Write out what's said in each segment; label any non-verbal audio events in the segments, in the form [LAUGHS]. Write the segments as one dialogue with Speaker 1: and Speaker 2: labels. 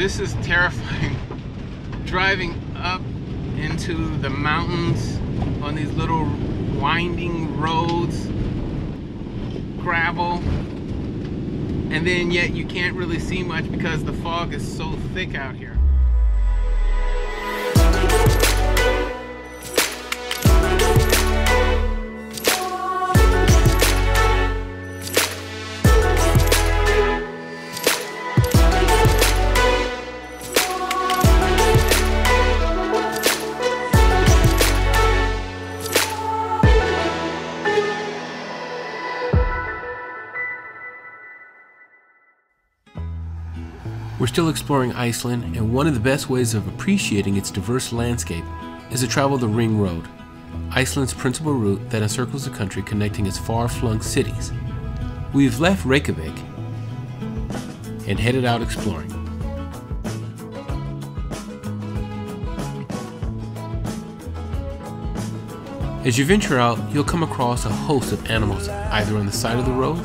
Speaker 1: This is terrifying. [LAUGHS] Driving up into the mountains on these little winding roads, gravel, and then yet you can't really see much because the fog is so thick out here.
Speaker 2: We're still exploring Iceland, and one of the best ways of appreciating its diverse landscape is to travel the Ring Road, Iceland's principal route that encircles the country connecting its far flung cities. We've left Reykjavik and headed out exploring. As you venture out, you'll come across a host of animals either on the side of the road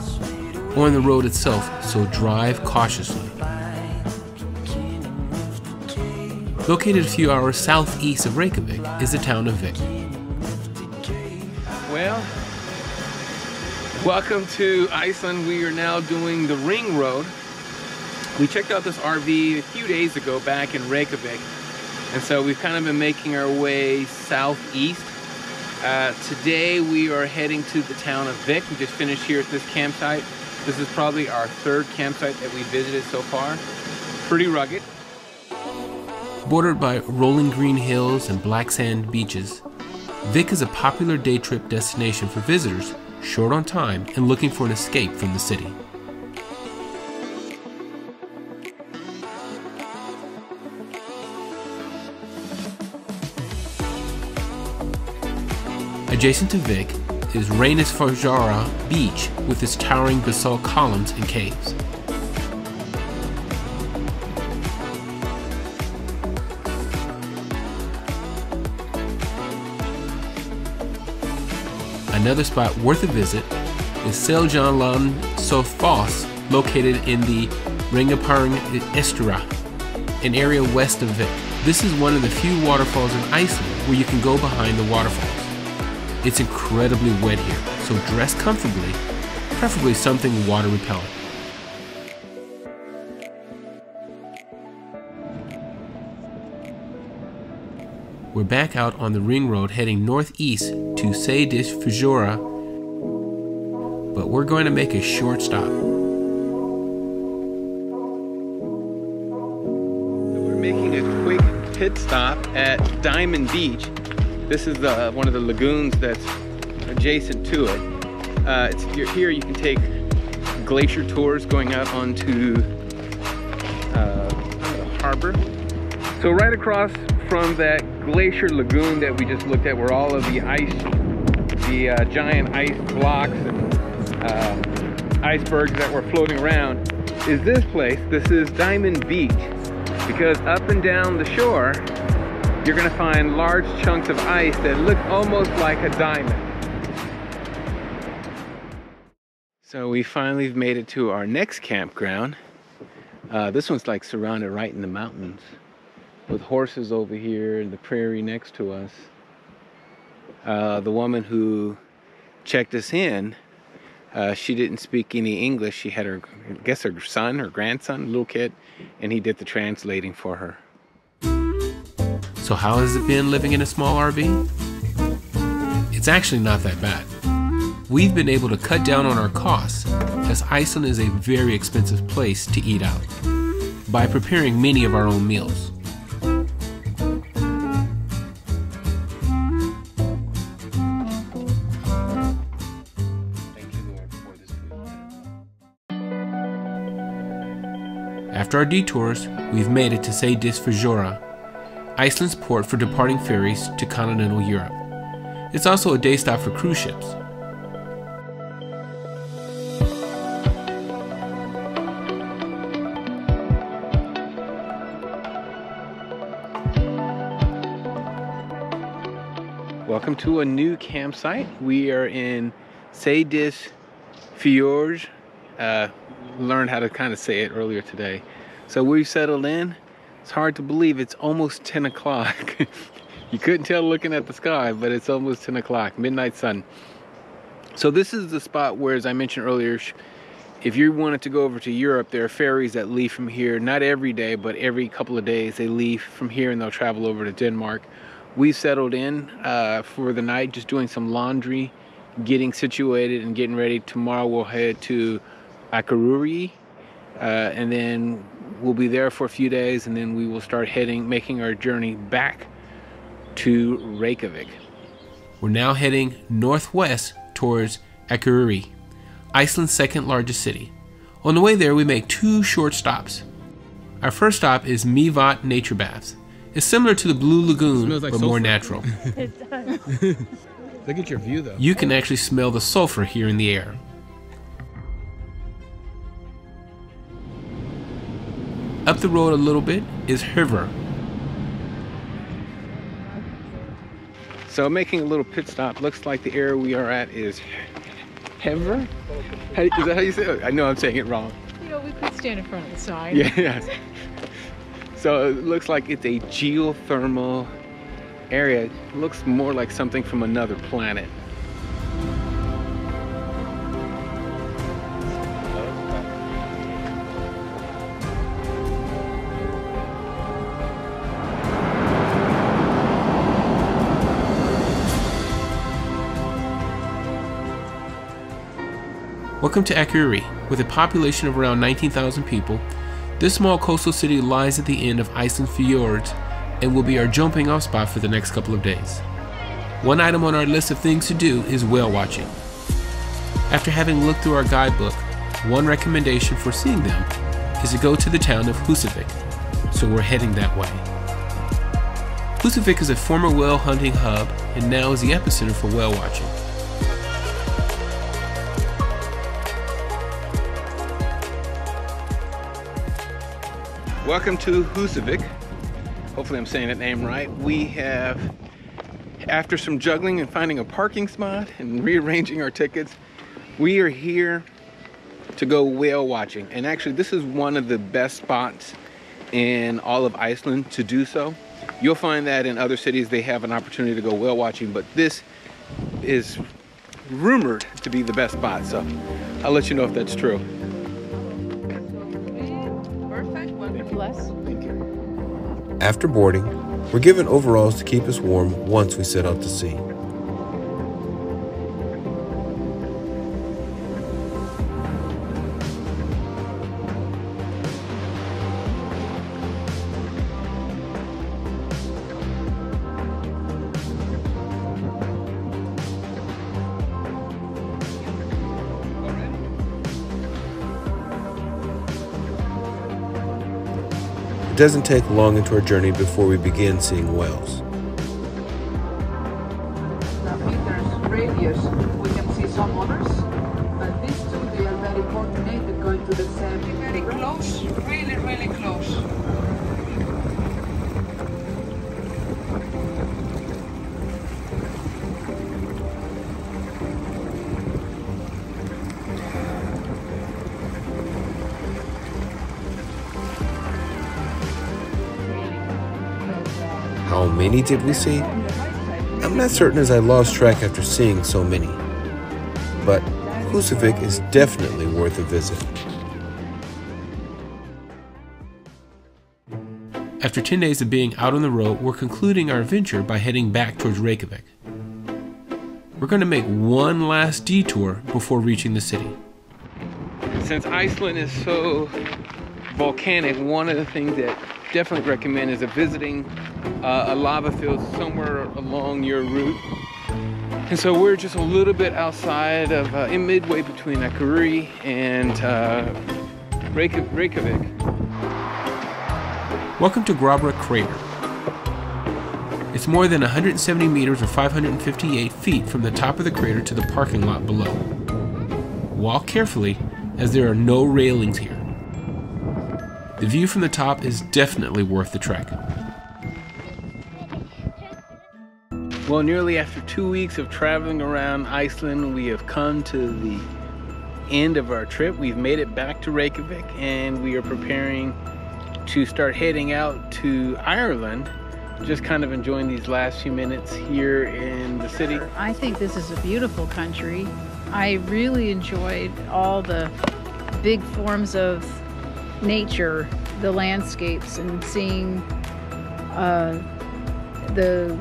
Speaker 2: or on the road itself, so drive cautiously. Located a few hours southeast of Reykjavik is the town of Vik.
Speaker 1: Well, welcome to Iceland. We are now doing the Ring Road. We checked out this RV a few days ago back in Reykjavik. And so we've kind of been making our way southeast. Uh, today we are heading to the town of Vik. We just finished here at this campsite. This is probably our third campsite that we visited so far. Pretty rugged.
Speaker 2: Bordered by rolling green hills and black sand beaches, Vik is a popular day trip destination for visitors short on time and looking for an escape from the city. Adjacent to Vik is Reynisfjara Beach with its towering basalt columns and caves. Another spot worth a visit is Seljaland Sofoss, located in the Rangárþing eystra, an area west of Vik. This is one of the few waterfalls in Iceland where you can go behind the waterfalls. It's incredibly wet here, so dress comfortably, preferably something water repellent. We're back out on the ring road heading northeast to Seyðisfjörður, but we're going to make a short stop.
Speaker 1: We're making a quick pit stop at Diamond Beach. This is the, one of the lagoons that's adjacent to it. Uh, you're here you can take glacier tours going out onto uh, the harbor. So right across from that glacier lagoon that we just looked at where all of the ice, the uh, giant ice blocks and uh, icebergs that were floating around is this place. This is Diamond Beach because up and down the shore you're gonna find large chunks of ice that look almost like a diamond. So we finally made it to our next campground. Uh, this one's like surrounded right in the mountains with horses over here and the prairie next to us. Uh, the woman who checked us in, uh, she didn't speak any English. She had her, I guess her son, her grandson, little kid, and he did the translating for her.
Speaker 2: So how has it been living in a small RV? It's actually not that bad. We've been able to cut down on our costs as Iceland is a very expensive place to eat out by preparing many of our own meals. After our detours, we've made it to Seyðisfjörður, Iceland's port for departing ferries to continental Europe. It's also a day stop for cruise ships.
Speaker 1: Welcome to a new campsite. We are in Seydis Fjords. Uh, learned how to kind of say it earlier today. So we've settled in. It's hard to believe it's almost 10 o'clock. [LAUGHS] you couldn't tell looking at the sky, but it's almost 10 o'clock, midnight sun. So this is the spot where, as I mentioned earlier, if you wanted to go over to Europe, there are ferries that leave from here, not every day, but every couple of days they leave from here and they'll travel over to Denmark. We settled in uh, for the night, just doing some laundry, getting situated and getting ready. Tomorrow we'll head to Akureyri, uh, and then we'll be there for a few days, and then we will start heading, making our journey back to Reykjavik.
Speaker 2: We're now heading northwest towards Akureyri, Iceland's second largest city. On the way there, we make two short stops. Our first stop is Mývatn Nature Baths. It's similar to the Blue Lagoon,
Speaker 1: like
Speaker 2: but more natural. [LAUGHS]
Speaker 3: It does.
Speaker 1: Look at your view, though.
Speaker 2: You can actually smell the sulfur here in the air. Up the road a little bit is Hverir.
Speaker 1: So making a little pit stop. Looks like the area we are at is Hever. How, is that how you say it? I know I'm saying it wrong.
Speaker 3: You know, we could stand in front of the sign.
Speaker 1: Yeah, yeah. So it looks like it's a geothermal area. It looks more like something from another planet.
Speaker 2: Welcome to Akureyri. With a population of around 19,000 people, this small coastal city lies at the end of Iceland fjords and will be our jumping off spot for the next couple of days. One item on our list of things to do is whale watching. After having looked through our guidebook, one recommendation for seeing them is to go to the town of Husavik, so we're heading that way. Husavik is a former whale hunting hub and now is the epicenter for whale watching.
Speaker 1: Welcome to Husavik. Hopefully I'm saying that name right. We have, after some juggling and finding a parking spot and rearranging our tickets, we are here to go whale watching. And actually this is one of the best spots in all of Iceland to do so. You'll find that in other cities they have an opportunity to go whale watching, but this is rumored to be the best spot. So I'll let you know if that's true.
Speaker 3: Perfect. Welcome. Bless.
Speaker 1: Thank you.
Speaker 4: After boarding, we're given overalls to keep us warm once we set out to sea. It doesn't take long into our journey before we begin seeing whales.
Speaker 5: meters radius, we can see some others. But these two, they are very coordinated, going to the same. Very close, really, really close.
Speaker 4: How many did we see? I'm not certain as I lost track after seeing so many. But Husavik is definitely worth a visit.
Speaker 2: After 10 days of being out on the road, we're concluding our adventure by heading back towards Reykjavik. We're going to make one last detour before reaching the city.
Speaker 1: Since Iceland is so volcanic, one of the things that definitely recommend is a visiting uh, a lava field somewhere along your route. And so we're just a little bit outside of, uh, in midway between Akureyri and uh, Reykja- Reykjavik.
Speaker 2: Welcome to Grábrók Crater. It's more than 170 meters or 558 feet from the top of the crater to the parking lot below. Walk carefully as there are no railings here. The view from the top is definitely worth the trek.
Speaker 1: Well, nearly after two weeks of traveling around Iceland, we have come to the end of our trip. We've made it back to Reykjavik and we are preparing to start heading out to Ireland. Just kind of enjoying these last few minutes here in the city.
Speaker 3: I think this is a beautiful country. I really enjoyed all the big forms of nature, the landscapes, and seeing uh, the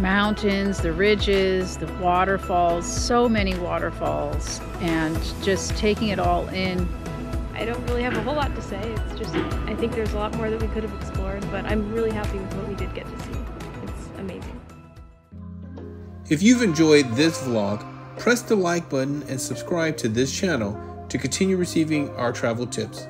Speaker 3: mountains, the ridges, the waterfalls, so many waterfalls, and just taking it all in.
Speaker 6: I don't really have a whole lot to say. It's just, I think there's a lot more that we could have explored, but I'm really happy with what we did get to see. It's amazing.
Speaker 2: If you've enjoyed this vlog, press the like button and subscribe to this channel to continue receiving our travel tips.